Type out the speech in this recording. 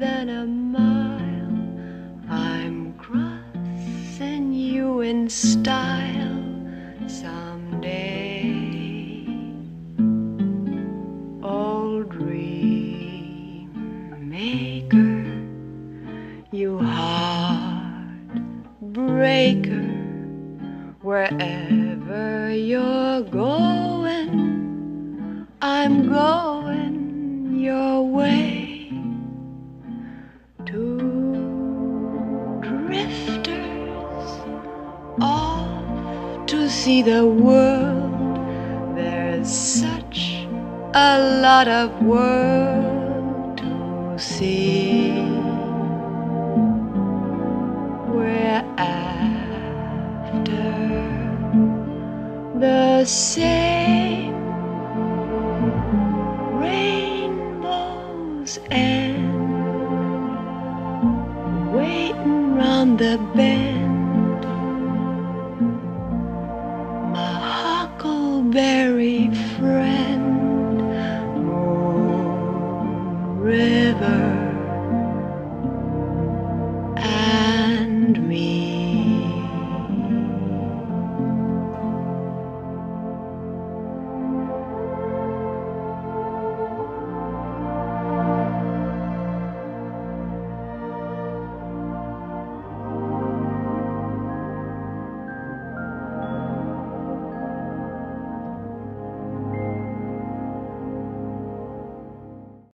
than a mile. I'm crossing you in style someday. Old dream maker, you heartbreaker. wherever you're going, I'm going your way. Drifters off to see the world. There's such a lot of world to see. We're after the same rainbows and the bed, my huckleberry.